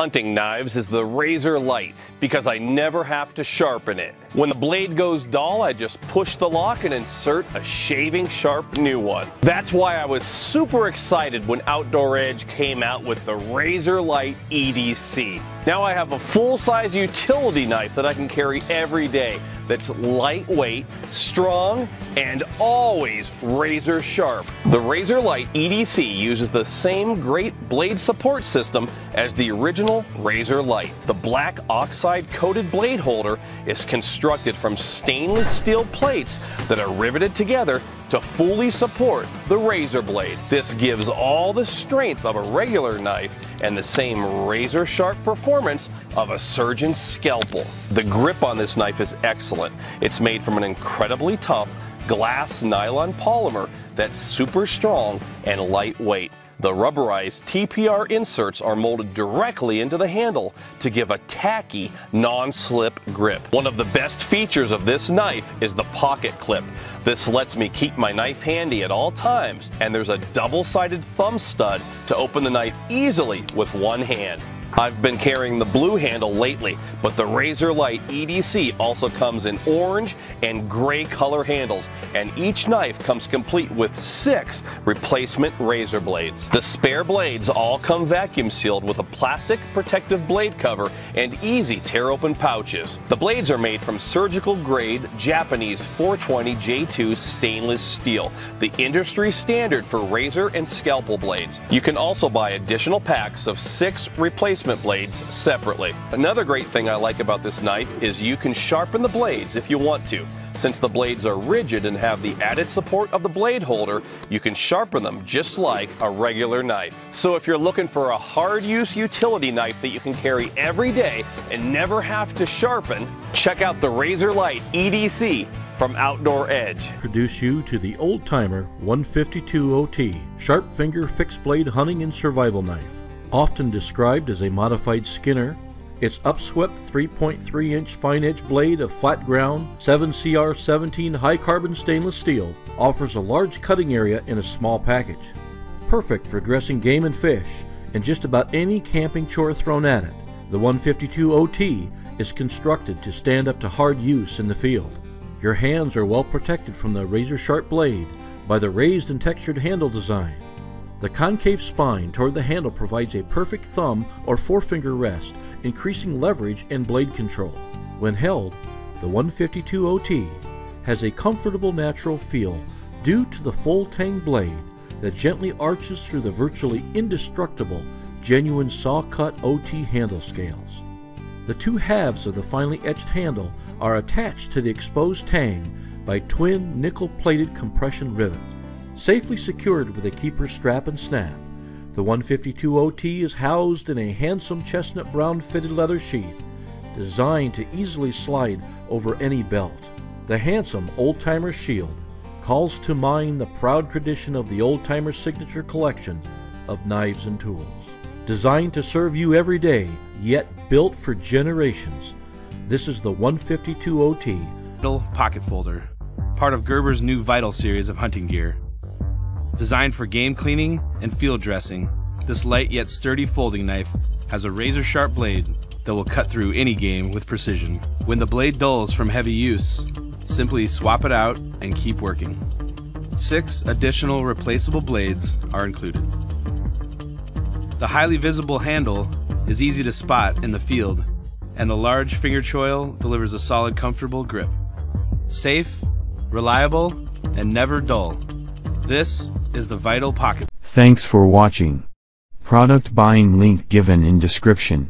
hunting knives is the RazorLite because I never have to sharpen it. When the blade goes dull, I just push the lock and insert a shaving sharp new one. That's why I was super excited when Outdoor Edge came out with the RazorLite EDC. Now I have a full-size utility knife that I can carry every day that's lightweight, strong, and always razor sharp. The RazorLite EDC uses the same great blade support system as the original RazorLite. The black oxide coated blade holder is constructed from stainless steel plates that are riveted together to fully support the razor blade. This gives all the strength of a regular knife and the same razor sharp performance of a surgeon's scalpel. The grip on this knife is excellent. It's made from an incredibly tough glass nylon polymer that's super strong and lightweight. The rubberized TPR inserts are molded directly into the handle to give a tacky, non-slip grip. One of the best features of this knife is the pocket clip. This lets me keep my knife handy at all times, and there's a double-sided thumb stud to open the knife easily with one hand. I've been carrying the blue handle lately, but the RazorLite EDC also comes in orange and gray color handles, and each knife comes complete with six replacement razor blades. The spare blades all come vacuum sealed with a plastic protective blade cover and easy tear open pouches. The blades are made from surgical grade Japanese 420 J2 stainless steel, the industry standard for razor and scalpel blades. You can also buy additional packs of six replacement replacement blades separately. Another great thing I like about this knife is you can sharpen the blades if you want to. Since the blades are rigid and have the added support of the blade holder, you can sharpen them just like a regular knife. So if you're looking for a hard use utility knife that you can carry every day and never have to sharpen, check out the RazorLite EDC from Outdoor Edge. Introduce you to the Old Timer 152 OT, Sharpfinger fixed blade hunting and survival knife. Often described as a modified Skinner, its upswept 3.3 inch fine edge blade of flat ground 7CR17 high carbon stainless steel offers a large cutting area in a small package. Perfect for dressing game and fish and just about any camping chore thrown at it. The 152 OT is constructed to stand up to hard use in the field. Your hands are well protected from the razor sharp blade by the raised and textured handle design. The concave spine toward the handle provides a perfect thumb or forefinger rest, increasing leverage and blade control. When held, the 152 OT has a comfortable natural feel due to the full tang blade that gently arches through the virtually indestructible genuine saw-cut OT handle scales. The two halves of the finely etched handle are attached to the exposed tang by twin nickel-plated compression rivets safely secured with a keeper strap and snap. The 152 OT is housed in a handsome chestnut brown fitted leather sheath designed to easily slide over any belt. The handsome Old Timer Shield calls to mind the proud tradition of the Old Timer Signature Collection of knives and tools. Designed to serve you every day, yet built for generations, this is the 152 OT. Pocket Folder, part of Gerber's new Vital series of hunting gear. Designed for game cleaning and field dressing, this light yet sturdy folding knife has a razor sharp blade that will cut through any game with precision. When the blade dulls from heavy use, simply swap it out and keep working. Six additional replaceable blades are included. The highly visible handle is easy to spot in the field, and the large finger choil delivers a solid, comfortable grip. Safe, reliable, and never dull. This is the Vital Pocket. Thanks for watching. Product buying link given in description.